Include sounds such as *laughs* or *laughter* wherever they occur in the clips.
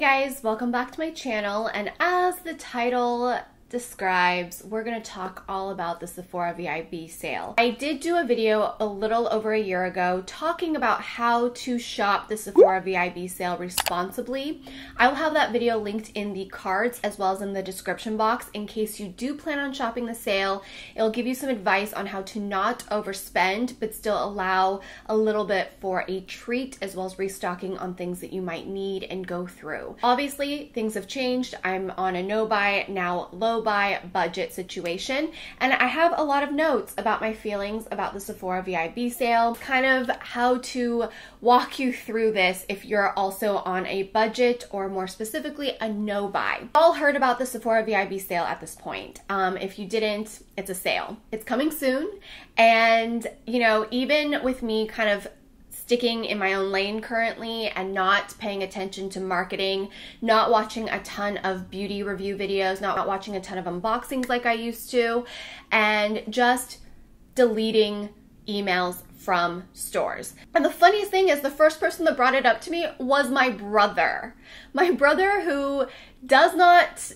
guys, welcome back to my channel and as the title describes, we're going to talk all about the Sephora VIB sale. I did do a video a little over a year ago talking about how to shop the Sephora VIB sale responsibly. I will have that video linked in the cards as well as in the description box in case you do plan on shopping the sale. It'll give you some advice on how to not overspend but still allow a little bit for a treat as well as restocking on things that you might need and go through. Obviously, things have changed. I'm on a no buy, now low buy budget situation. And I have a lot of notes about my feelings about the Sephora VIB sale, kind of how to walk you through this if you're also on a budget or more specifically a no buy. All heard about the Sephora VIB sale at this point. Um, if you didn't, it's a sale. It's coming soon. And, you know, even with me kind of sticking in my own lane currently and not paying attention to marketing, not watching a ton of beauty review videos, not watching a ton of unboxings like I used to, and just deleting emails from stores. And the funniest thing is, the first person that brought it up to me was my brother. My brother, who does not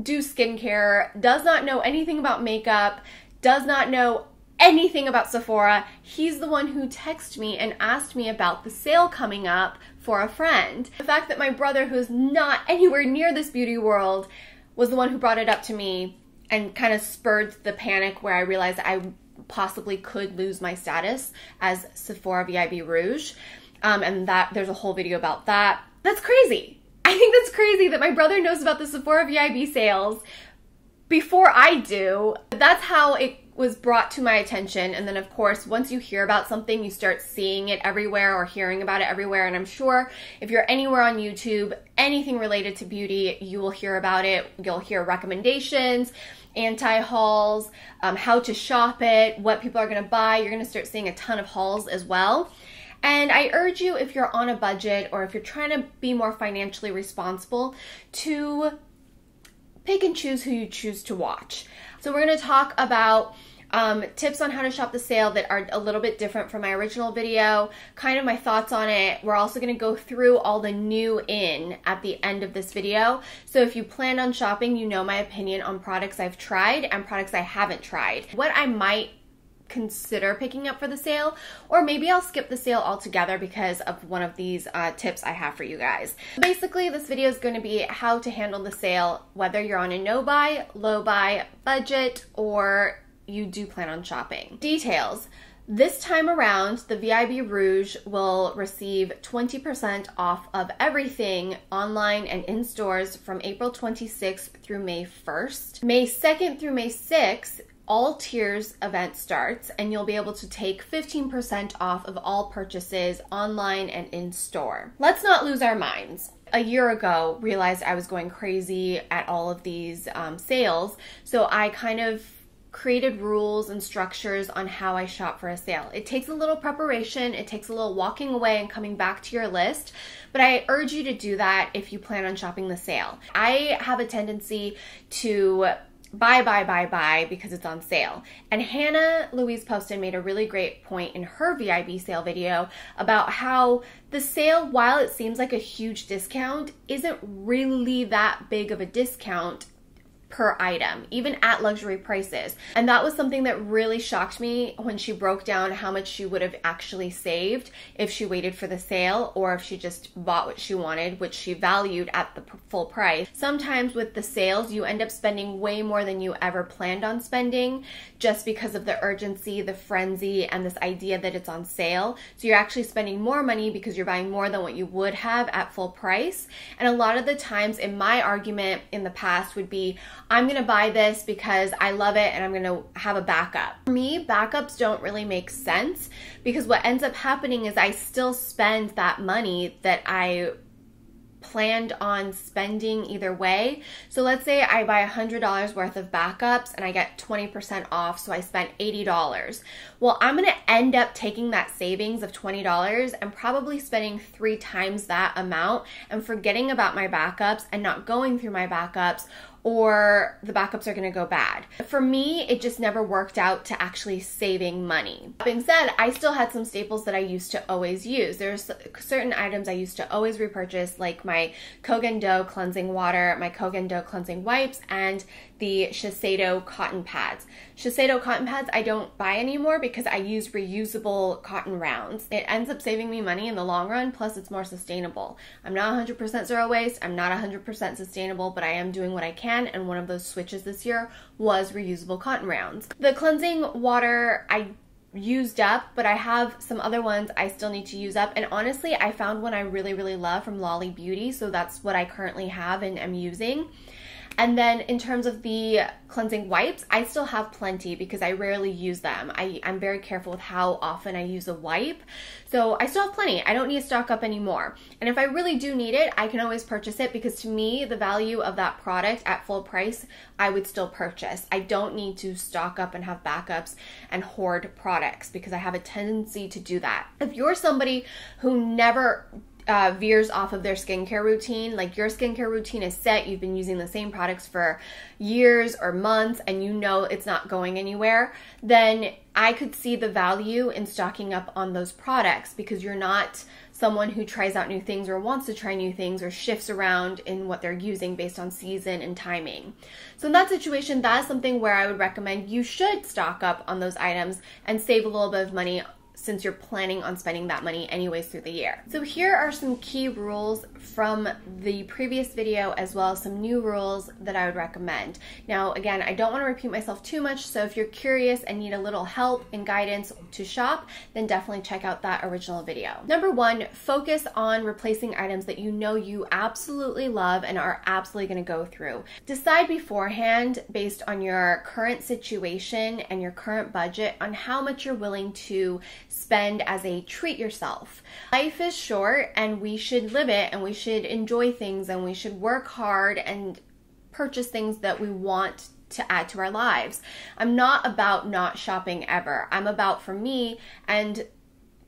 do skincare, does not know anything about makeup, does not know anything about Sephora, he's the one who texted me and asked me about the sale coming up for a friend. The fact that my brother, who's not anywhere near this beauty world, was the one who brought it up to me and kind of spurred the panic where I realized I possibly could lose my status as Sephora VIB Rouge. Um, and that there's a whole video about that. That's crazy. I think that's crazy that my brother knows about the Sephora VIB sales before I do. That's how it was brought to my attention. And then, of course, once you hear about something, you start seeing it everywhere or hearing about it everywhere. And I'm sure if you're anywhere on YouTube, anything related to beauty, you will hear about it. You'll hear recommendations, anti hauls, um, how to shop it, what people are going to buy. You're going to start seeing a ton of hauls as well. And I urge you, if you're on a budget or if you're trying to be more financially responsible, to pick and choose who you choose to watch. So we're going to talk about um, tips on how to shop the sale that are a little bit different from my original video, kind of my thoughts on it. We're also going to go through all the new in at the end of this video. So if you plan on shopping, you know my opinion on products I've tried and products I haven't tried. What I might consider picking up for the sale, or maybe I'll skip the sale altogether because of one of these uh, tips I have for you guys. Basically, this video is going to be how to handle the sale, whether you're on a no buy, low buy, budget, or you do plan on shopping. Details. This time around, the VIB Rouge will receive 20% off of everything online and in stores from April 26th through May 1st. May 2nd through May 6th, all tiers event starts and you'll be able to take 15% off of all purchases online and in store. Let's not lose our minds. A year ago, realized I was going crazy at all of these um, sales, so I kind of created rules and structures on how I shop for a sale. It takes a little preparation, it takes a little walking away and coming back to your list, but I urge you to do that if you plan on shopping the sale. I have a tendency to buy, buy, buy, buy because it's on sale. And Hannah Louise Poston made a really great point in her VIB sale video about how the sale, while it seems like a huge discount, isn't really that big of a discount per item, even at luxury prices. And that was something that really shocked me when she broke down how much she would have actually saved if she waited for the sale or if she just bought what she wanted, which she valued at the full price. Sometimes with the sales, you end up spending way more than you ever planned on spending just because of the urgency, the frenzy, and this idea that it's on sale. So you're actually spending more money because you're buying more than what you would have at full price. And a lot of the times in my argument in the past would be, I'm to buy this because I love it and I'm to have a backup. For me, backups don't really make sense because what ends up happening is I still spend that money that I planned on spending either way. So let's say I buy $100 worth of backups and I get 20% off, so I spent $80. Well, I'm gonna end up taking that savings of $20 and probably spending three times that amount and forgetting about my backups and not going through my backups or the backups are to go bad. For me, it just never worked out to actually saving money. That being said, I still had some staples that I used to always use. There's certain items I used to always repurchase, like my Koh Gen Do cleansing water, my Koh Gen Do cleansing wipes, and the Shiseido cotton pads. Shiseido cotton pads I don't buy anymore because I use reusable cotton rounds. It ends up saving me money in the long run, plus it's more sustainable. I'm not 100% zero waste, I'm not 100% sustainable, but I am doing what I can, and one of those switches this year was reusable cotton rounds. The cleansing water I used up, but I have some other ones I still need to use up. And honestly, I found one I really, really love from Loli Beauty. So that's what I currently have and am using. And then in terms of the cleansing wipes, I still have plenty because I rarely use them. I, I'm very careful with how often I use a wipe. So I still have plenty. I don't need to stock up anymore. And if I really do need it, I can always purchase it because to me, the value of that product at full price, I would still purchase. I don't need to stock up and have backups and hoard products because I have a tendency to do that. If you're somebody who never uh, veers off of their skincare routine, like your skincare routine is set, you've been using the same products for years or months, and you know it's not going anywhere, then I could see the value in stocking up on those products because you're not someone who tries out new things or wants to try new things or shifts around in what they're using based on season and timing. So, in that situation, that is something where I would recommend you should stock up on those items and save a little bit of money since you're planning on spending that money anyways through the year. So here are some key rules from the previous video as well as some new rules that I would recommend. Now again, I don't want to repeat myself too much, so if you're curious and need a little help and guidance to shop, then definitely check out that original video. Number one, focus on replacing items that you know you absolutely love and are absolutely going to go through. Decide beforehand based on your current situation and your current budget on how much you're willing to spend as a treat yourself. Life is short and we should live it and we should enjoy things and we should work hard and purchase things that we want to add to our lives. I'm not about not shopping ever. I'm about for me and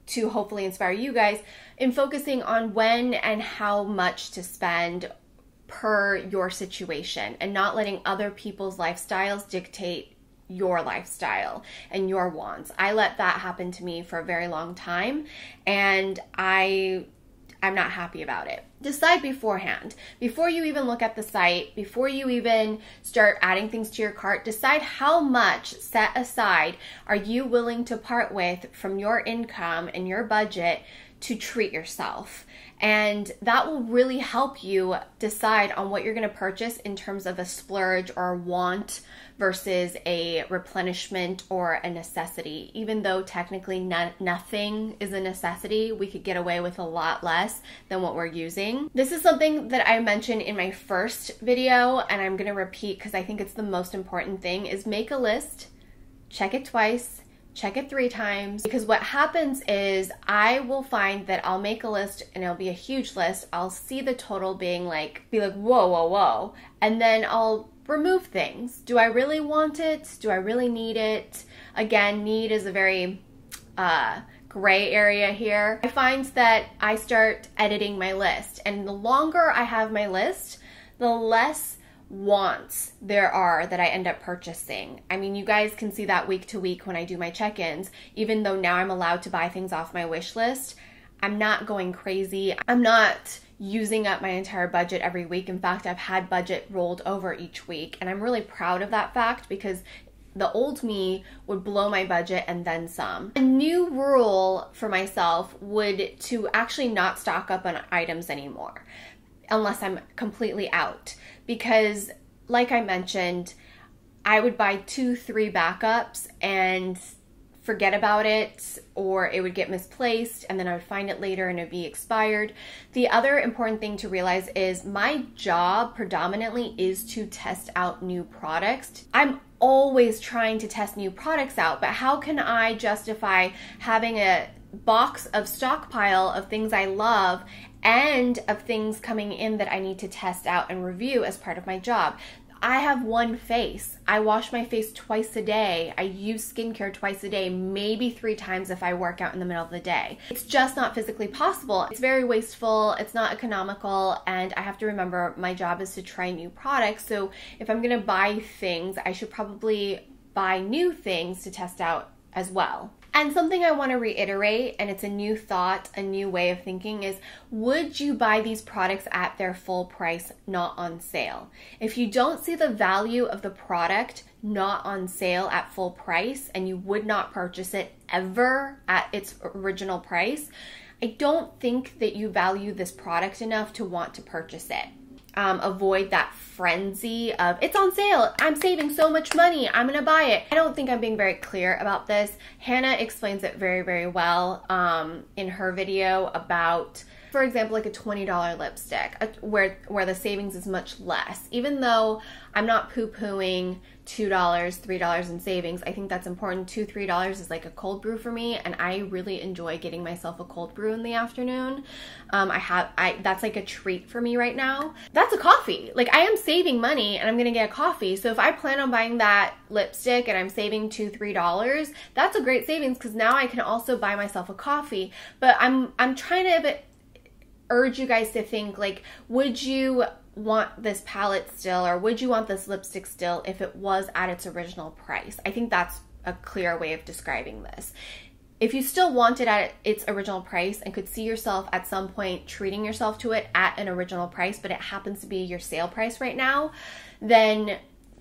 to hopefully inspire you guys in focusing on when and how much to spend per your situation and not letting other people's lifestyles dictate your lifestyle and your wants. I let that happen to me for a very long time and I I'm not happy about it. Decide beforehand. Before you even look at the site, before you even start adding things to your cart, decide how much set aside are you willing to part with from your income and your budget to treat yourself. And that will really help you decide on what you're going to purchase in terms of a splurge or a want versus a replenishment or a necessity. Even though technically no- nothing is a necessity, we could get away with a lot less than what we're using. This is something that I mentioned in my first video and I'm going to repeat because I think it's the most important thing is make a list, check it twice, check it three times because what happens is I will find that I'll make a list and it'll be a huge list. I'll see the total being like, be like, whoa, whoa, whoa. And then I'll remove things. Do I really want it? Do I really need it? Again, need is a very uh, gray area here. I find that I start editing my list, and the longer I have my list, the less wants there are that I end up purchasing. I mean, you guys can see that week to week when I do my check ins. Even though now I'm allowed to buy things off my wish list, I'm not going crazy. I'm not using up my entire budget every week. In fact, I've had budget rolled over each week, and I'm really proud of that fact because the old me would blow my budget and then some. A new rule for myself would to actually not stock up on items anymore unless I'm completely out because, like I mentioned, I would buy two, three backups and forget about it or it would get misplaced and then I would find it later and it'd be expired. The other important thing to realize is my job predominantly is to test out new products. I'm always trying to test new products out, but how can I justify having a box of stockpile of things I love and of things coming in that I need to test out and review as part of my job. I have one face. I wash my face twice a day. I use skincare twice a day, maybe three times if I work out in the middle of the day. It's just not physically possible. It's very wasteful, it's not economical, and I have to remember my job is to try new products. So if I'm gonna buy things, I should probably buy new things to test out as well. And something I want to reiterate, and it's a new thought, a new way of thinking, is would you buy these products at their full price, not on sale? If you don't see the value of the product not on sale at full price and you would not purchase it ever at its original price, I don't think that you value this product enough to want to purchase it um, avoid that frenzy of it's on sale, I'm saving so much money, I'm gonna buy it. I don't think I'm being very clear about this. Hannah explains it very, very well um, in her video about for example, like a $20 lipstick where where the savings is much less. Even though I'm not poo-pooing $2, $3 in savings. I think that's important. Two, $3 is like a cold brew for me, and I really enjoy getting myself a cold brew in the afternoon. Um, I have, I that's like a treat for me right now. That's a coffee. Like I am saving money and I'm gonna get a coffee. So if I plan on buying that lipstick and I'm saving two, $3, that's a great savings because now I can also buy myself a coffee. But I'm, I'm trying to urge you guys to think like, would you want this palette still or would you want this lipstick still if it was at its original price? I think that's a clear way of describing this. If you still want it at its original price and could see yourself at some point treating yourself to it at an original price, but it happens to be your sale price right now, then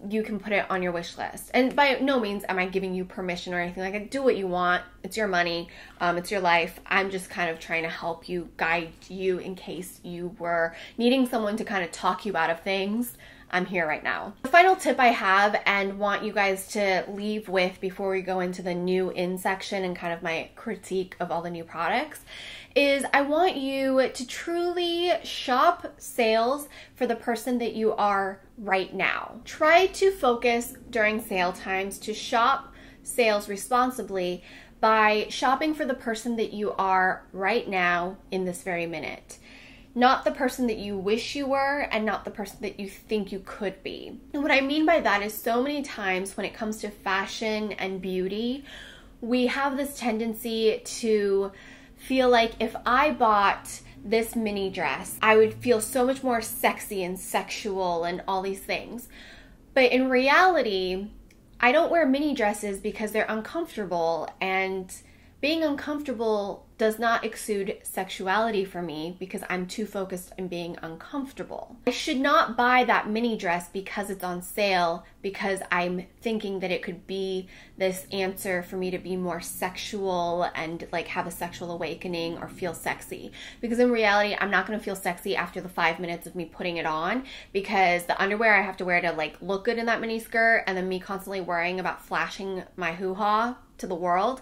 you can put it on your wish list. And by no means am I giving you permission or anything like that. Do what you want. It's your money. Um, it's your life. I'm just kind of trying to help you, guide you in case you were needing someone to kind of talk you out of things. I'm here right now. The final tip I have and want you guys to leave with before we go into the new in section and kind of my critique of all the new products is I want you to truly shop sales for the person that you are right now. Try to focus during sale times to shop sales responsibly by shopping for the person that you are right now in this very minute not the person that you wish you were and not the person that you think you could be. And what I mean by that is so many times when it comes to fashion and beauty, we have this tendency to feel like if I bought this mini dress, I would feel so much more sexy and sexual and all these things. But in reality, I don't wear mini dresses because they're uncomfortable and being uncomfortable does not exude sexuality for me because I'm too focused on being uncomfortable. I should not buy that mini dress because it's on sale because I'm thinking that it could be this answer for me to be more sexual and like have a sexual awakening or feel sexy. Because in reality, I'm not going to feel sexy after the 5 minutes of me putting it on because the underwear I have to wear to like look good in that mini skirt and then me constantly worrying about flashing my hoo-ha to the world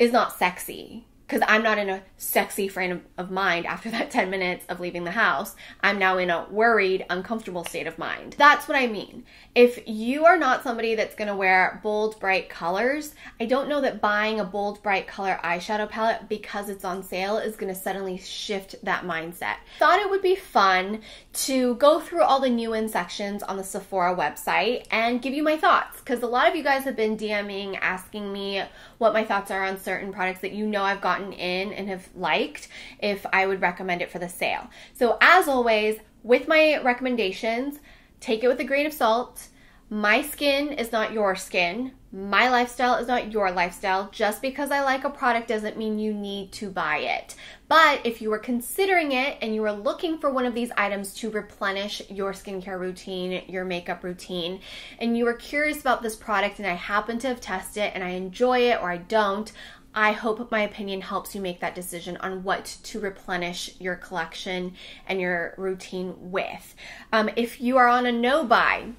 is not sexy because I'm not in a sexy frame of mind after that *laughs* 10 minutes of leaving the house. I'm now in a worried, uncomfortable state of mind. That's what I mean. If you are not somebody that's gonna wear bold, bright colors, I don't know that buying a bold, bright color eyeshadow palette because it's on sale is gonna suddenly shift that mindset. Thought it would be fun to go through all the new in sections on the Sephora website and give you my thoughts because a lot of you guys have been DMing asking me what my thoughts are on certain products that you know I've gotten in and have liked if I would recommend it for the sale. So, as always, with my recommendations, take it with a grain of salt. My skin is not your skin. My lifestyle is not your lifestyle. Just because I like a product doesn't mean you need to buy it. But if you were considering it and you were looking for one of these items to replenish your skincare routine, your makeup routine, and you were curious about this product and I happen to have tested it and I enjoy it or I don't, I hope my opinion helps you make that decision on what to replenish your collection and your routine with. Um, if you are on a no buy,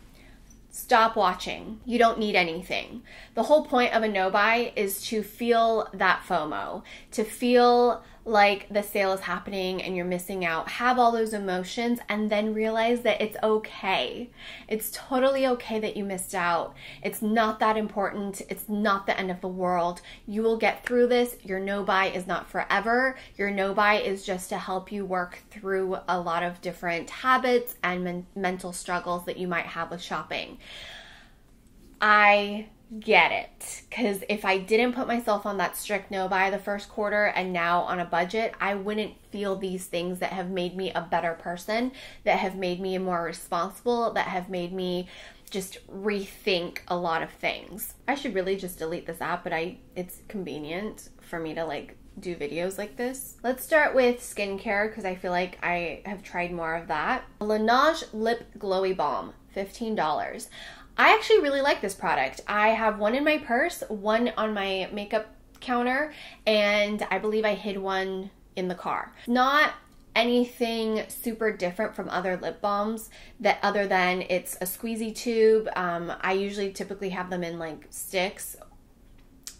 stop watching. You don't need anything. The whole point of a no buy is to feel that FOMO, to feel like the sale is happening and you're missing out. Have all those emotions and then realize that it's okay. It's totally okay that you missed out. It's not that important. It's not the end of the world. You will get through this. Your no buy is not forever. Your no buy is just to help you work through a lot of different habits and men- mental struggles that you might have with shopping. I get it. Because if I didn't put myself on that strict no buy the first quarter and now on a budget, I wouldn't feel these things that have made me a better person, that have made me more responsible, that have made me just rethink a lot of things. I should really just delete this app, but I it's convenient for me to like do videos like this. Let's start with skincare because I feel like I have tried more of that. Laneige Lip Glowy Balm, $15. I actually really like this product. I have one in my purse, one on my makeup counter, and I believe I hid one in the car. Not anything super different from other lip balms that other than it's a squeezy tube. Um, I usually typically have them in like sticks.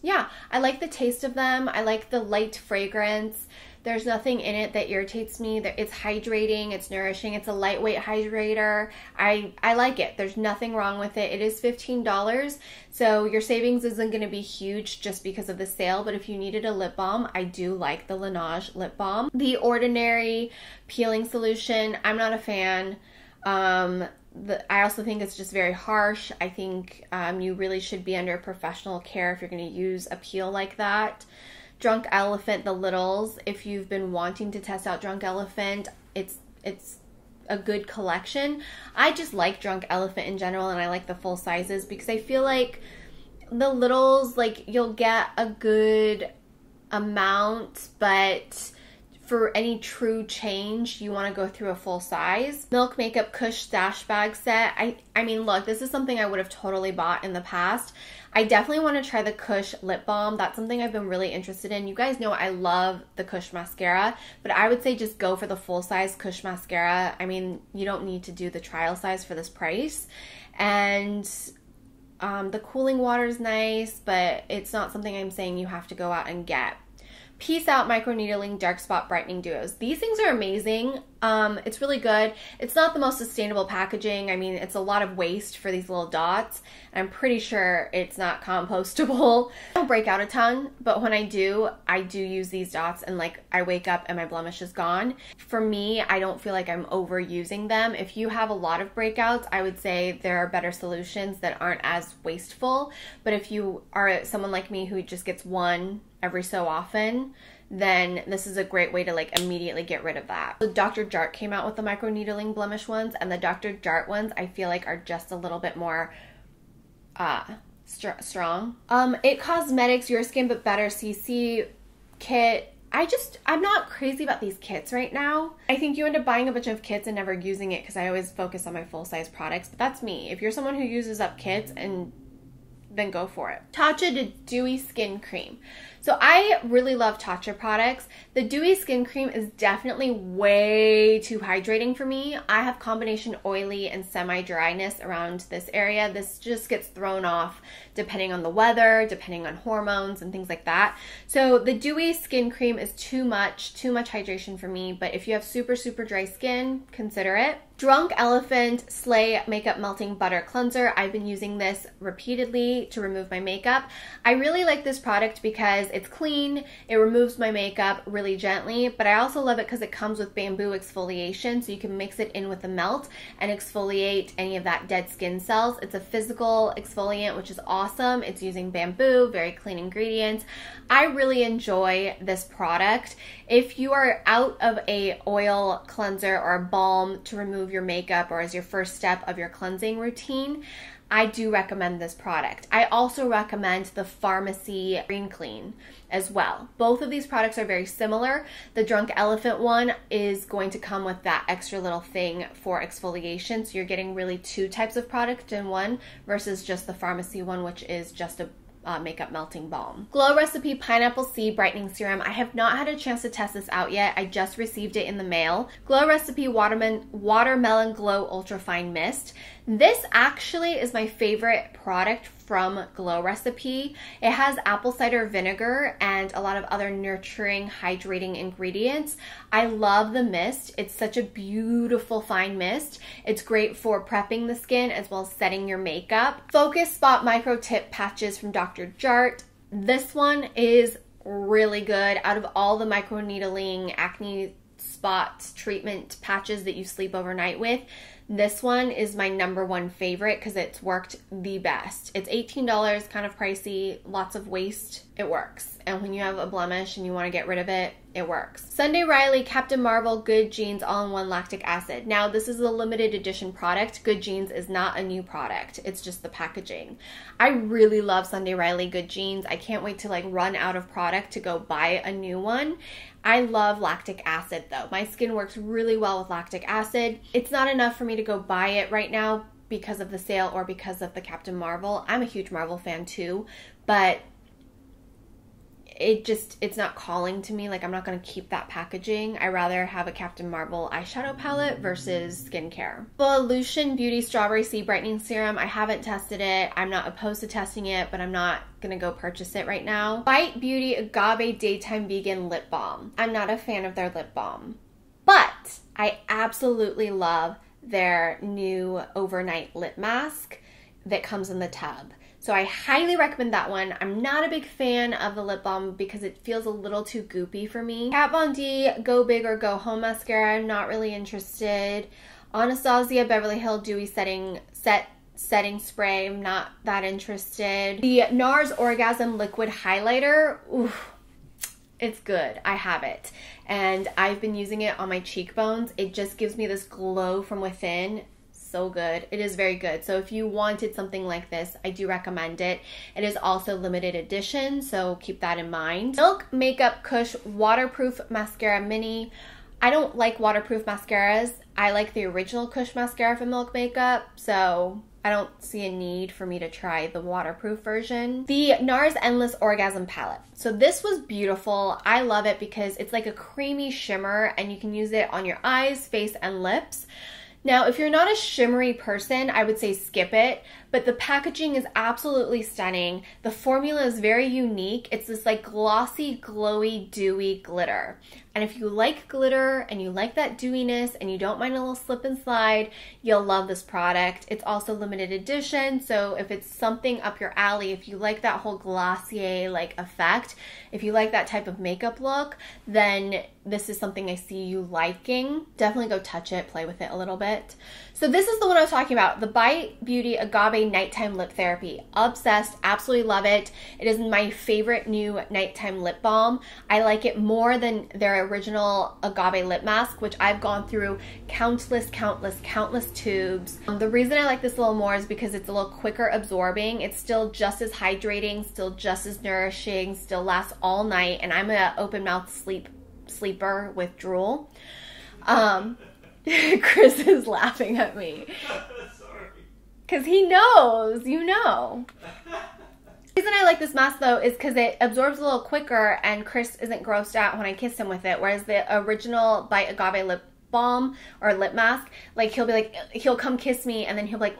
Yeah, I like the taste of them. I like the light fragrance. There's nothing in it that irritates me. It's hydrating, it's nourishing, it's a lightweight hydrator. I, I like it. There's nothing wrong with it. It is $15, so your savings isn't going to be huge just because of the sale, but if you needed a lip balm, I do like the Laneige lip balm. The Ordinary peeling solution, I'm not a fan. Um, the, I also think it's just very harsh. I think um, you really should be under professional care if you're going to use a peel like that. Drunk Elephant, the littles. If you've been wanting to test out Drunk Elephant, it's it's a good collection. I just like Drunk Elephant in general, and I like the full sizes because I feel like the littles, like you'll get a good amount, but for any true change, you want to go through a full size. Milk Makeup Kush Stash Bag Set. I, I mean, look, this is something I would have totally bought in the past. I definitely want to try the Kush Lip Balm. That's something I've been really interested in. You guys know I love the Kush Mascara, but I would say just go for the full size Kush Mascara. I mean, you don't need to do the trial size for this price. And um, the cooling water is nice, but it's not something I'm saying you have to go out and get. Peace Out Micro Needling Dark Spot Brightening Duos. These things are amazing. Um, it's really good. It's not the most sustainable packaging. I mean, it's a lot of waste for these little dots. I'm pretty sure it's not compostable. *laughs* I don't break out a ton, but when I do, I do use these dots and like I wake up and my blemish is gone. For me, I don't feel like I'm overusing them. If you have a lot of breakouts, I would say there are better solutions that aren't as wasteful. But if you are someone like me who just gets one every so often, then this is a great way to like immediately get rid of that. The Dr. Jart came out with the micro needling blemish ones and the Dr. Jart ones I feel like are just a little bit more uh st- strong. Um It Cosmetics Your Skin But Better CC kit I just, I'm not crazy about these kits right now. I think you end up buying a bunch of kits and never using it because I always focus on my full size products, but that's me. If you're someone who uses up kits and then go for it. Tatcha Dewy Skin Cream. So I really love Tatcha products. The Dewy Skin Cream is definitely way too hydrating for me. I have combination oily and semi-dryness around this area. This just gets thrown off depending on the weather, depending on hormones and things like that. So the Dewy Skin Cream is too much, too much hydration for me, but if you have super, super dry skin, consider it. Drunk Elephant Slaai Makeup Melting Butter Cleanser. I've been using this repeatedly to remove my makeup. I really like this product because it's clean, it removes my makeup really gently, but I also love it because it comes with bamboo exfoliation, so you can mix it in with the melt and exfoliate any of that dead skin cells. It's a physical exfoliant, which is awesome. It's using bamboo, very clean ingredients. I really enjoy this product. If you are out of a oil cleanser or a balm to remove your makeup or as your first step of your cleansing routine, I do recommend this product. I also recommend the Farmacy Green Clean as well. Both of these products are very similar. The Drunk Elephant one is going to come with that extra little thing for exfoliation. So you're getting really two types of product in one versus just the Farmacy one, which is just a uh, makeup melting balm. Glow Recipe Pineapple C Brightening Serum. I have not had a chance to test this out yet. I just received it in the mail. Glow Recipe Watermelon, Watermelon Glow Ultra Fine Mist. This actually is my favorite product from Glow Recipe. It has apple cider vinegar and a lot of other nurturing, hydrating ingredients. I love the mist. It's such a beautiful fine mist. It's great for prepping the skin as well as setting your makeup. Focuspot Micro Tip Patches from Dr. Jart. This one is really good. Out of all the microneedling acne spot treatment patches that you sleep overnight with, this one is my number one favorite because it's worked the best. It's $18, kind of pricey, lots of waste. It works. And when you have a blemish and you want to get rid of it, it works. Sunday Riley Captain Marvel Good Jeans All-in-One Lactic Acid. Now, this is a limited edition product. Good Jeans is not a new product. It's just the packaging. I really love Sunday Riley Good Jeans. I can't wait to like run out of product to go buy a new one. I love lactic acid though. My skin works really well with lactic acid. It's not enough for me to go buy it right now because of the sale or because of the Captain Marvel. I'm a huge Marvel fan too, but it just it's not calling to me like i'm not going to keep that packaging. I rather have a captain marvel eyeshadow palette versus skincare. Volition beauty strawberry sea brightening serum i haven't tested it. I'm not opposed to testing it but i'm not gonna go purchase it right now. Bite beauty agave daytime vegan lip balm. I'm not a fan of their lip balm but i absolutely love their new overnight lip mask that comes in the tub so I highly recommend that one. I'm not a big fan of the lip balm because it feels a little too goopy for me. Kat Von D Go Big or Go Home mascara. I'm not really interested. Anastasia Beverly Hill Dewy Setting Set setting spray. I'm not that interested. The NARS Orgasm Liquid Highlighter. Oof, it's good. I have it. And I've been using it on my cheekbones. It just gives me this glow from within so good. It is very good. So if you wanted something like this, I do recommend it. It is also limited edition, so keep that in mind. Milk Makeup Kush Waterproof Mascara Mini. I don't like waterproof mascaras. I like the original Kush mascara from Milk Makeup, so I don't see a need for me to try the waterproof version. The NARS Endless Orgasm Palette. So this was beautiful. I love it because it's like a creamy shimmer and you can use it on your eyes, face, and lips. Now, if you're not a shimmery person, I would say skip it, but the packaging is absolutely stunning. The formula is very unique. It's this like glossy, glowy, dewy glitter. And if you like glitter and you like that dewiness and you don't mind a little slip and slide, you'll love this product. It's also limited edition, so if it's something up your alley, if you like that whole Glossier like effect, if you like that type of makeup look, then this is something I see you liking. Definitely go touch it, play with it a little bit. So this is the one I was talking about, the Bite Beauty Agave Nighttime Lip Therapy. Obsessed, absolutely love it. It is my favorite new nighttime lip balm. I like it more than their original agave lip mask, which I've gone through countless, countless, countless tubes. Um, the reason I like this a little more is because it's a little quicker absorbing. It's still just as hydrating, still just as nourishing, still lasts all night, and I'm an open mouth sleep sleeper with drool. Um, *laughs* Chris is laughing at me. Because he knows, you know. The *laughs* reason I like this mask though is because it absorbs a little quicker and Chris isn't grossed out when I kiss him with it. Whereas the original Bite Agave lip balm or lip mask, like he'll be like, he'll come kiss me and then he'll be like,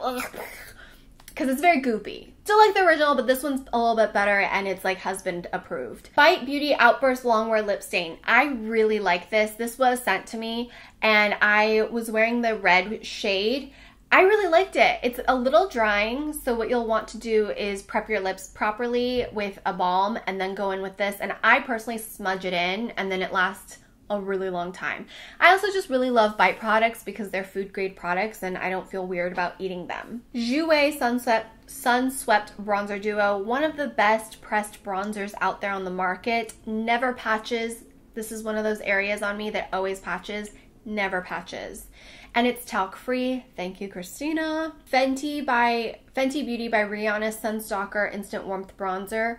because it's very goopy. Still like the original, but this one's a little bit better and it's like husband approved. Bite Beauty Outburst Longwear Lip Stain. I really like this. This was sent to me and I was wearing the red shade I really liked it. It's a little drying, so what you'll want to do is prep your lips properly with a balm and then go in with this. And I personally smudge it in and then it lasts a really long time. I also just really love Bite products because they're food grade products and I don't feel weird about eating them. Jouer Sunset Sun Swept Bronzer Duo, one of the best pressed bronzers out there on the market. Never patches. This is one of those areas on me that always patches, never patches and it's talc free. Thank you, Christina. Fenty by Fenty Beauty by Rihanna Sun Stalk'r Instant Warmth Bronzer.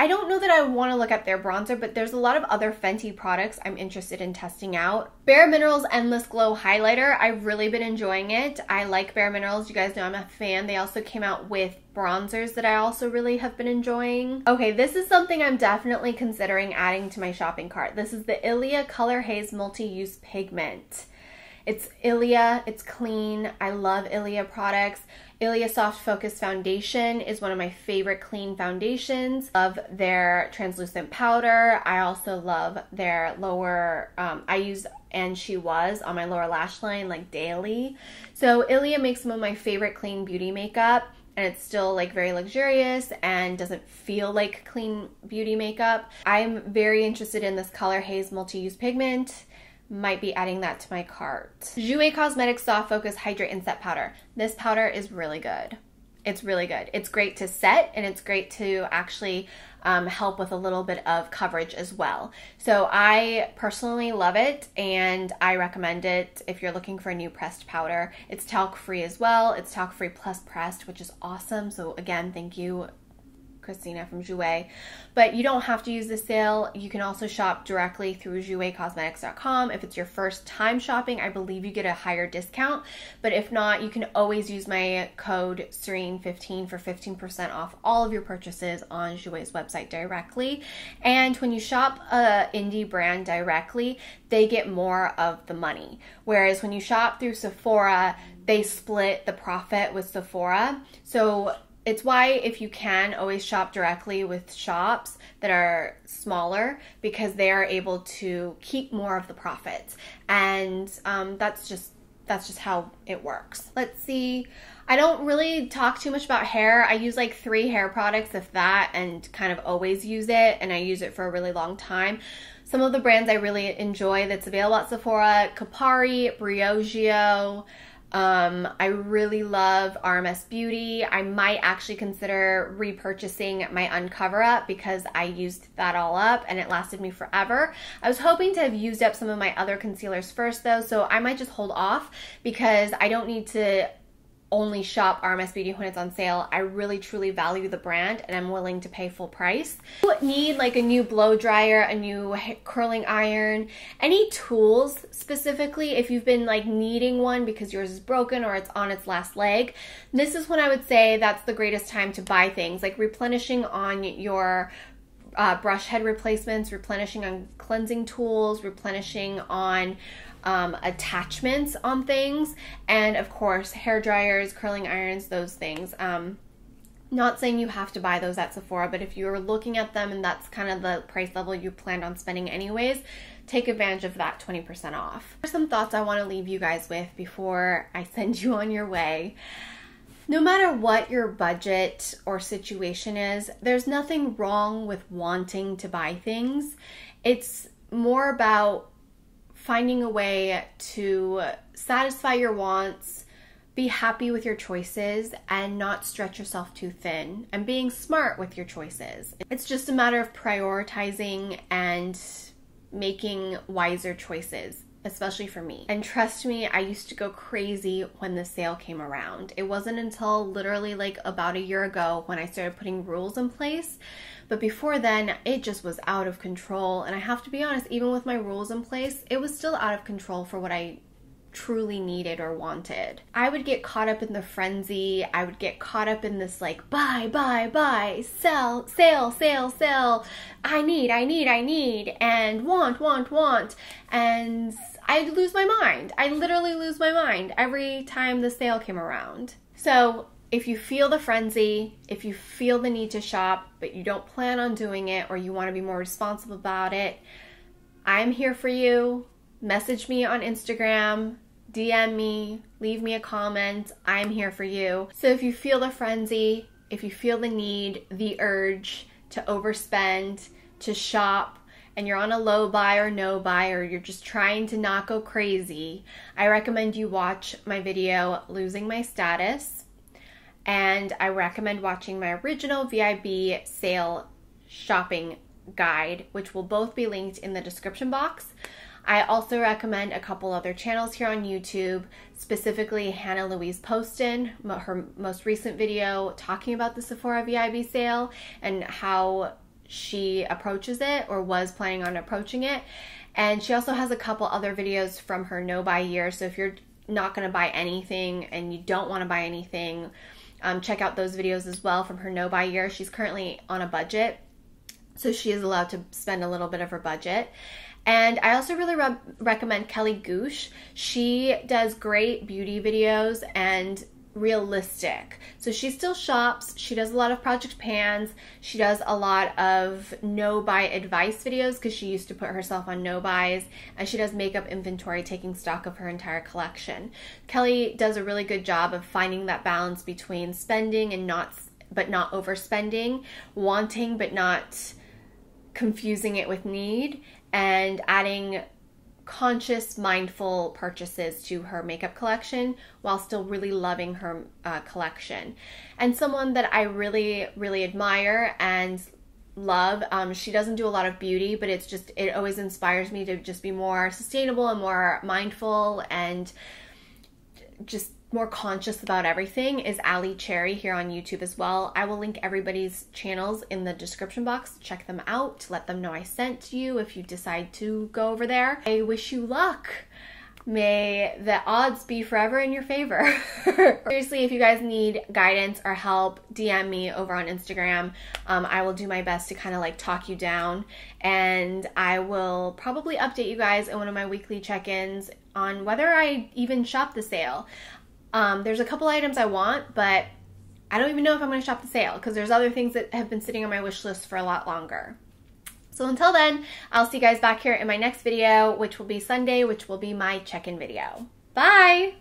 I don't know that I want to look at their bronzer, but there's a lot of other Fenty products I'm interested in testing out. Bare Minerals Endless Glow Highlighter. I've really been enjoying it. I like Bare Minerals. You guys know I'm a fan. They also came out with bronzers that I also really have been enjoying. Okay, this is something I'm definitely considering adding to my shopping cart. This is the Ilia Color Haze Multi-Use Pigment. It's Ilia, it's clean. I love Ilia products. Ilia Soft Focus Foundation is one of my favorite clean foundations. Love their translucent powder. I also love their lower, um, I use and she was on my lower lash line like daily. So Ilia makes some of my favorite clean beauty makeup and it's still like very luxurious and doesn't feel like clean beauty makeup. I'm very interested in this Color Haze multi-use pigment. Might be adding that to my cart. Jouer Cosmetics Soft Focus Hydrate and Set Powder. This powder is really good. It's really good. It's great to set and it's great to actually um, help with a little bit of coverage as well. So I personally love it and I recommend it if you're looking for a new pressed powder. It's talc free as well. It's talc free plus pressed, which is awesome. So again, thank you Christina from Jouer. But you don't have to use the sale. You can also shop directly through jouercosmetics.com. If it's your first time shopping, I believe you get a higher discount. But if not, you can always use my code Serein15 for 15% off all of your purchases on Jouer's website directly. And when you shop a indie brand directly, they get more of the money. Whereas when you shop through Sephora, they split the profit with Sephora. So it's why if you can always shop directly with shops that are smaller because they are able to keep more of the profits and um, that's just that's just how it works. Let's see. I don't really talk too much about hair. I use like three hair products if that and kind of always use it and i use it for a really long time. Some of the brands i really enjoy that's available at sephora Kopari briogeo um, I really love RMS Beauty. I might actually consider repurchasing my Uncover Up because I used that all up and it lasted me forever. I was hoping to have used up some of my other concealers first though, so I might just hold off because I don't need to only shop RMS Beauty when it's on sale. I really truly value the brand and I'm willing to pay full price. You need like a new blow dryer, a new curling iron, any tools specifically if you've been like needing one because yours is broken or it's on its last leg. This is when I would say that's the greatest time to buy things like replenishing on your uh, brush head replacements, replenishing on cleansing tools, replenishing on um, attachments on things, and of course, hair dryers, curling irons, those things. Um, not saying you have to buy those at Sephora, but if you're looking at them and that's kind of the price level you planned on spending anyways, take advantage of that 20% off. Here's some thoughts I want to leave you guys with before I send you on your way. No matter what your budget or situation is, there's nothing wrong with wanting to buy things. It's more about finding a way to satisfy your wants, be happy with your choices, and not stretch yourself too thin, and being smart with your choices. It's just a matter of prioritizing and making wiser choices especially for me. And trust me, I used to go crazy when the sale came around. It wasn't until literally like about a year ago when I started putting rules in place. But before then, it just was out of control. And I have to be honest, even with my rules in place, it was still out of control for what I truly needed or wanted. I would get caught up in the frenzy. I would get caught up in this like buy, buy, buy, sell, sale, sale, sell. I need, I need, I need, and want, want, want. And I lose my mind. I literally lose my mind every time the sale came around. So, if you feel the frenzy, if you feel the need to shop, but you don't plan on doing it or you want to be more responsible about it, I'm here for you. Message me on Instagram, DM me, leave me a comment. I'm here for you. So, if you feel the frenzy, if you feel the need, the urge to overspend, to shop, and you're on a low buy or no buy or you're just trying to not go crazy, I recommend you watch my video Losing My Status. And I recommend watching my original VIB sale shopping guide, which will both be linked in the description box. I also recommend a couple other channels here on YouTube, specifically Hannah Louise Poston, her most recent video talking about the Sephora VIB sale and how she approaches it or was planning on approaching it. And she also has a couple other videos from her no buy year. So if you're not going to buy anything and you don't want to buy anything, um, check out those videos as well from her no buy year. She's currently on a budget, so she is allowed to spend a little bit of her budget. And I also really re- recommend Kelly Gooch. She does great beauty videos and realistic. So she still shops. She does a lot of project pans. She does a lot of no buy advice videos because she used to put herself on no buys. And she does makeup inventory, taking stock of her entire collection. Kelly does a really good job of finding that balance between spending and not, but not overspending, wanting but not confusing it with need, and adding conscious, mindful purchases to her makeup collection while still really loving her uh, collection. And someone that I really, really admire and love. Um, she doesn't do a lot of beauty, but it's just, it always inspires me to just be more sustainable and more mindful and just more conscious about everything is Ali Cherry here on YouTube as well. I will link everybody's channels in the description box. Check them out. Let them know I sent you if you decide to go over there. I wish you luck. May the odds be forever in your favor. *laughs* Seriously, if you guys need guidance or help, DM me over on Instagram. Um, I will do my best to kind of like talk you down, and I will probably update you guys in one of my weekly check ins on whether I even shop the sale. Um, there's a couple items I want, but I don't even know if I'm going to shop the sale because there's other things that have been sitting on my wish list for a lot longer. So until then, I'll see you guys back here in my next video, which will be Sunday, which will be my check-in video. Bye!